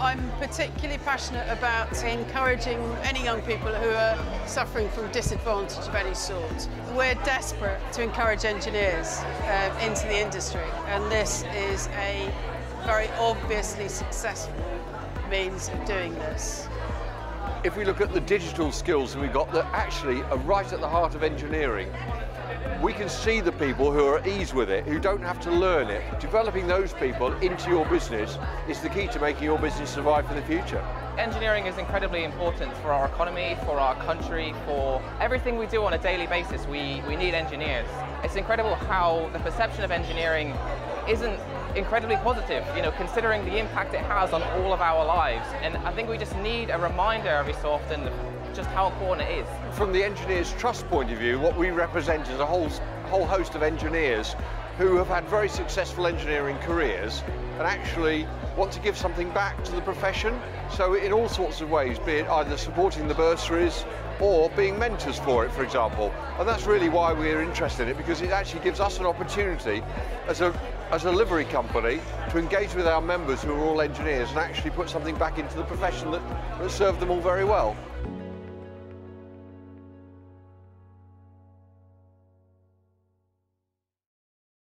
I'm particularly passionate about encouraging any young people who are suffering from disadvantage of any sort. We're desperate to encourage engineers uh, into the industry, and this is a very obviously successful means of doing this. If we look at the digital skills that we've got that actually are right at the heart of engineering, we can see the people who are at ease with it, who don't have to learn it. Developing those people into your business is the key to making your business survive for the future. Engineering is incredibly important for our economy, for our country, for everything we do on a daily basis. We, we need engineers. It's incredible how the perception of engineering isn't incredibly positive, you know, considering the impact it has on all of our lives. And I think we just need a reminder every so often of just how important it is. From the Engineers Trust point of view, what we represent is a whole, whole host of engineers who have had very successful engineering careers and actually want to give something back to the profession. So in all sorts of ways, be it either supporting the bursaries or being mentors for it, for example. And that's really why we're interested in it, because it actually gives us an opportunity as a, as a livery company to engage with our members who are all engineers and actually put something back into the profession that, that served them all very well.